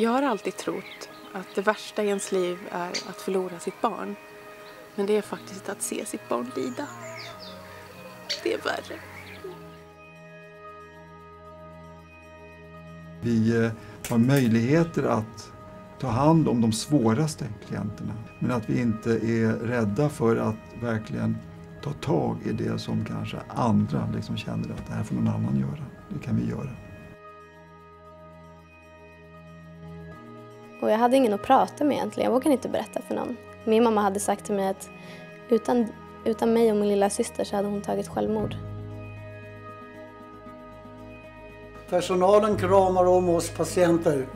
Jag har alltid trott att det värsta i ens liv är att förlora sitt barn. Men det är faktiskt att se sitt barn lida. Det är värre. Vi eh, har möjligheter att ta hand om de svåraste klienterna. Men att vi inte är rädda för att verkligen ta tag i det som kanske andra liksom känner att det här får någon annan göra. Det kan vi göra. Och jag hade ingen att prata med egentligen. Jag vågade inte berätta för någon. Min mamma hade sagt till mig att utan, utan mig och min lilla syster så hade hon tagit självmord. Personalen kramar om oss patienter.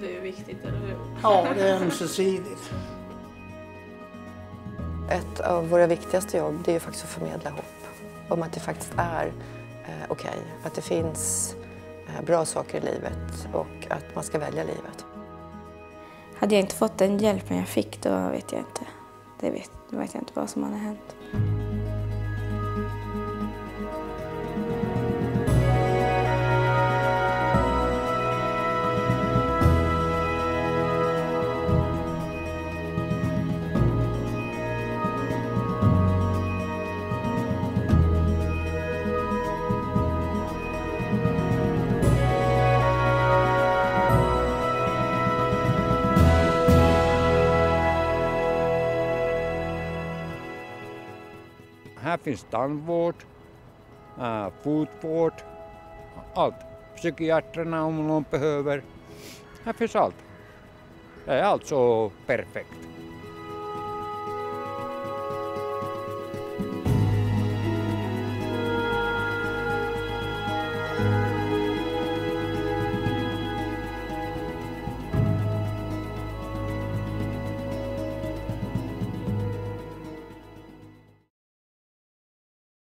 Det är viktigt, eller hur? Ja, det är ömsesidigt. Ett av våra viktigaste jobb det är ju faktiskt att förmedla hopp om att det faktiskt är eh, okej, okay, att det finns eh, Eh, bra saker i livet och att man ska välja livet. Hade jag inte fått den hjälpen jag fick då vet jag inte. Det vet, då vet jag inte vad som hade hänt. Här finns tandvård, äh, fotvård, allt. Psykiatrerna om någon behöver. Här finns allt. Det är alltså perfekt.